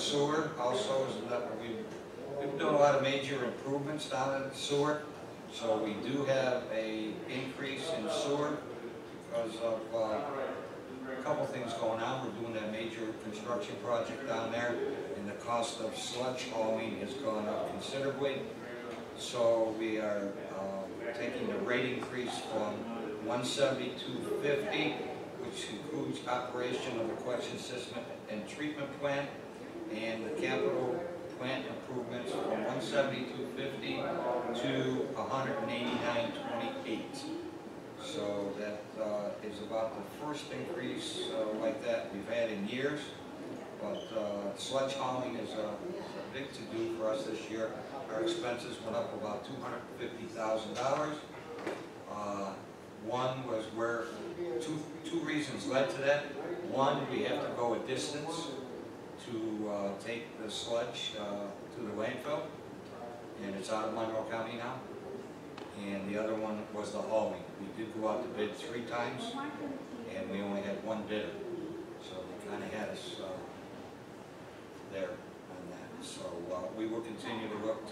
sewer also is that we, we've done a lot of major improvements down at sewer. So we do have a increase in sewer because of, uh, a couple things going on. We're doing that major construction project down there and the cost of sludge hauling has gone up considerably. So we are, uh, taking the rate increase from one seventy-two fifty, which includes operation of the collection system and treatment plant, and the capital plant improvements from one seventy-two fifty to hundred and eighty-nine twenty-eight. So that uh, is about the first increase uh, like that we've had in years. But uh, sludge hauling is a a big to-do for us this year. Our expenses went up about two hundred and fifty thousand dollars. Uh, One was where, two, two reasons led to that. One, we have to go a distance to uh, take the sludge uh, to the landfill, and it's out of Monroe County now. And the other one was the hauling. We did go out to bid three times, and we only had one bidder. So they kind of had us uh, there on that. So uh, we will continue to look